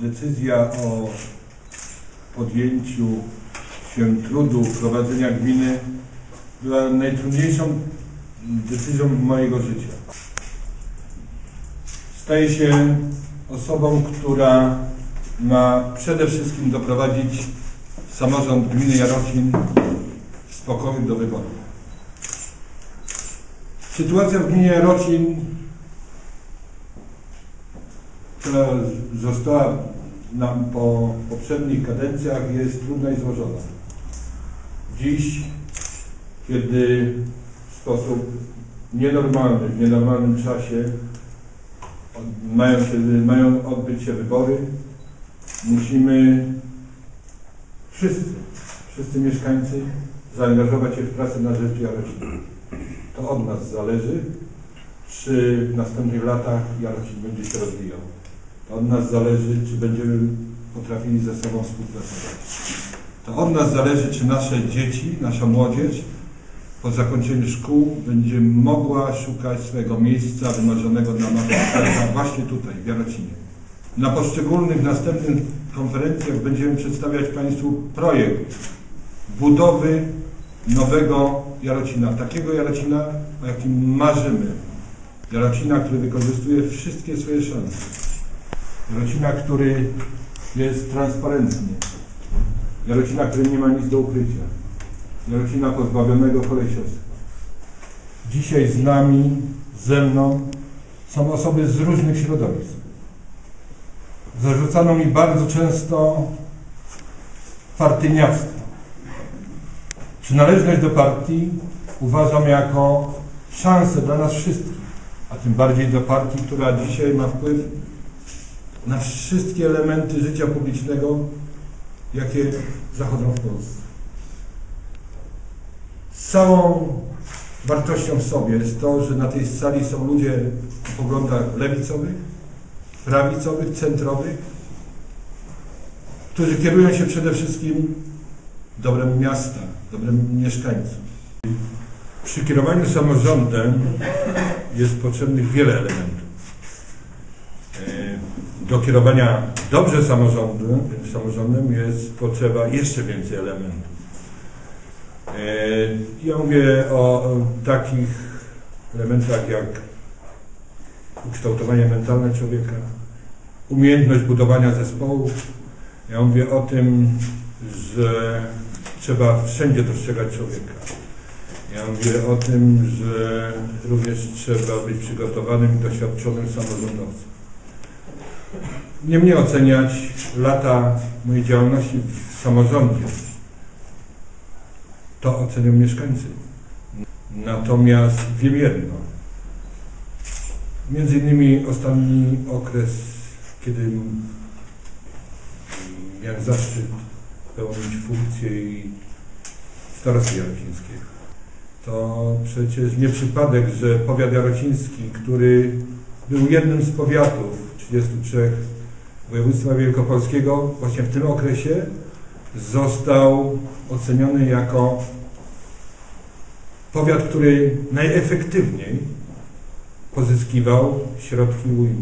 Decyzja o podjęciu się trudu prowadzenia gminy była najtrudniejszą decyzją mojego życia. Staję się osobą, która ma przede wszystkim doprowadzić samorząd gminy Jarocin w spokoju do wyborów. Sytuacja w gminie Jarocin, która została nam po poprzednich kadencjach, jest trudna i złożona. Dziś, kiedy w sposób nienormalny, w nienormalnym czasie mają, się, mają odbyć się wybory, musimy wszyscy, wszyscy mieszkańcy zaangażować się w pracę na rzecz Jarocina. To od nas zależy, czy w następnych latach Jarocin będzie się rozwijał. Od nas zależy, czy będziemy potrafili ze sobą współpracować. To od nas zależy, czy nasze dzieci, nasza młodzież po zakończeniu szkół będzie mogła szukać swojego miejsca wymarzonego dla serca właśnie tutaj, w Jarocinie. Na poszczególnych następnych konferencjach będziemy przedstawiać Państwu projekt budowy nowego Jarocina, takiego Jarocina, o jakim marzymy. Jarocina, który wykorzystuje wszystkie swoje szanse. Jarocina, który jest transparentny. Jarocina, który nie ma nic do ukrycia. Jarocina pozbawionego kolesiostwa. Dzisiaj z nami, ze mną są osoby z różnych środowisk. Zarzucano mi bardzo często partyjniactwo. Przynależność do partii uważam jako szansę dla nas wszystkich, a tym bardziej do partii, która dzisiaj ma wpływ na wszystkie elementy życia publicznego, jakie zachodzą w Polsce. Całą wartością w sobie jest to, że na tej sali są ludzie o poglądach lewicowych, prawicowych, centrowych, którzy kierują się przede wszystkim dobrem miasta, dobrem mieszkańców. Przy kierowaniu samorządem jest potrzebnych wiele elementów. Do kierowania dobrze samorządem, samorządem jest potrzeba jeszcze więcej elementów. E, Ja mówię o o takich elementach jak ukształtowanie mentalne człowieka, umiejętność budowania zespołów. Ja mówię o tym, że trzeba wszędzie dostrzegać człowieka. Ja mówię o tym, że również trzeba być przygotowanym i doświadczonym samorządowcem. Nie mnie oceniać lata mojej działalności w samorządzie. To ocenią mieszkańcy. Natomiast wiem jedno. Między innymi ostatni okres, kiedy miałem zaszczyt pełnić funkcję i starosty jarocińskiego. To przecież nie przypadek, że powiat jarociński, który był jednym z powiatów 33 województwa wielkopolskiego, właśnie w tym okresie został oceniony jako powiat, który najefektywniej pozyskiwał środki unijne.